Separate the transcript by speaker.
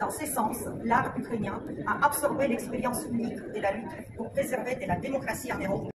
Speaker 1: Dans ce sens, l'art ukrainien a absorbé l'expérience unique de la lutte pour préserver de la démocratie en Europe.